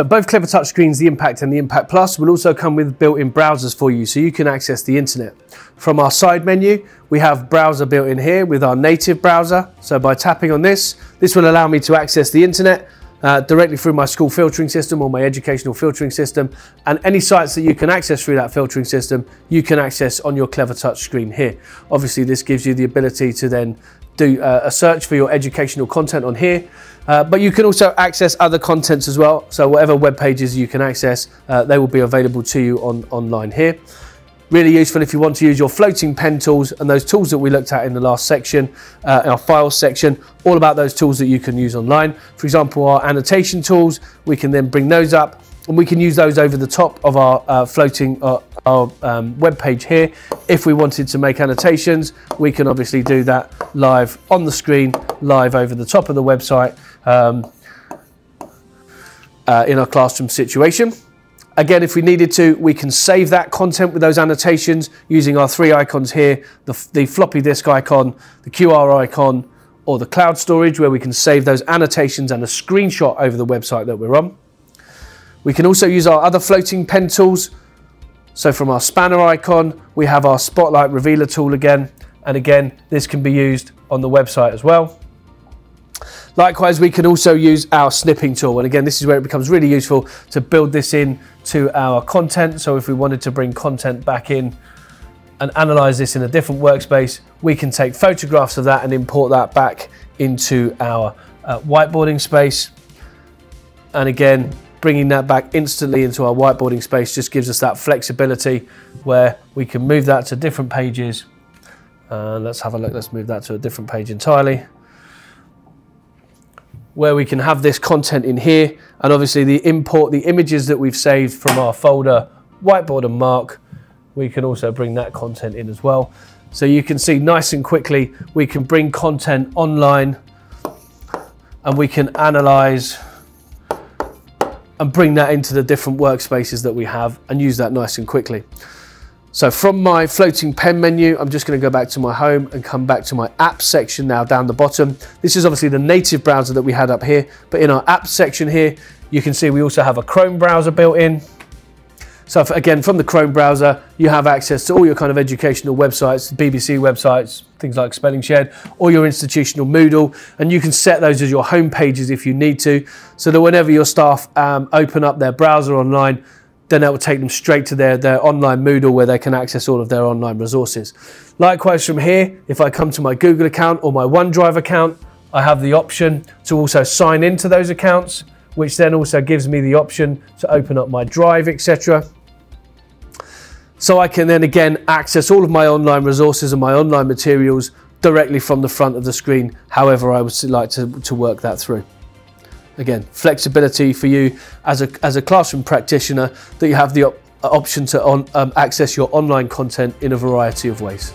So both Clevertouch screens, the Impact and the Impact Plus, will also come with built-in browsers for you, so you can access the internet. From our side menu, we have browser built in here with our native browser. So by tapping on this, this will allow me to access the internet uh, directly through my school filtering system or my educational filtering system. And any sites that you can access through that filtering system, you can access on your Clevertouch screen here. Obviously, this gives you the ability to then do uh, a search for your educational content on here. Uh, but you can also access other contents as well. So whatever web pages you can access, uh, they will be available to you on online here. Really useful if you want to use your floating pen tools and those tools that we looked at in the last section, uh, our files section, all about those tools that you can use online. For example, our annotation tools, we can then bring those up and we can use those over the top of our uh, floating uh, our um, web page here. If we wanted to make annotations, we can obviously do that live on the screen, live over the top of the website um, uh, in our classroom situation. Again, if we needed to, we can save that content with those annotations using our three icons here, the, the floppy disk icon, the QR icon, or the cloud storage where we can save those annotations and a screenshot over the website that we're on. We can also use our other floating pen tools. So from our spanner icon, we have our Spotlight Revealer tool again. And again, this can be used on the website as well. Likewise, we can also use our snipping tool. And again, this is where it becomes really useful to build this in to our content. So if we wanted to bring content back in and analyze this in a different workspace, we can take photographs of that and import that back into our uh, whiteboarding space. And again, bringing that back instantly into our whiteboarding space just gives us that flexibility where we can move that to different pages. Uh, let's have a look, let's move that to a different page entirely where we can have this content in here. And obviously the import the images that we've saved from our folder whiteboard and mark we can also bring that content in as well. So you can see nice and quickly we can bring content online and we can analyze and bring that into the different workspaces that we have and use that nice and quickly so from my floating pen menu, I'm just going to go back to my home and come back to my apps section now down the bottom. This is obviously the native browser that we had up here, but in our apps section here, you can see we also have a Chrome browser built in. So again, from the Chrome browser, you have access to all your kind of educational websites, BBC websites, things like Spelling Shed, or your institutional Moodle, and you can set those as your home pages if you need to, so that whenever your staff um, open up their browser online, then that will take them straight to their, their online Moodle where they can access all of their online resources. Likewise from here, if I come to my Google account or my OneDrive account, I have the option to also sign into those accounts, which then also gives me the option to open up my Drive, etc. So I can then again access all of my online resources and my online materials directly from the front of the screen, however I would like to, to work that through. Again, flexibility for you as a, as a classroom practitioner that you have the op option to on, um, access your online content in a variety of ways.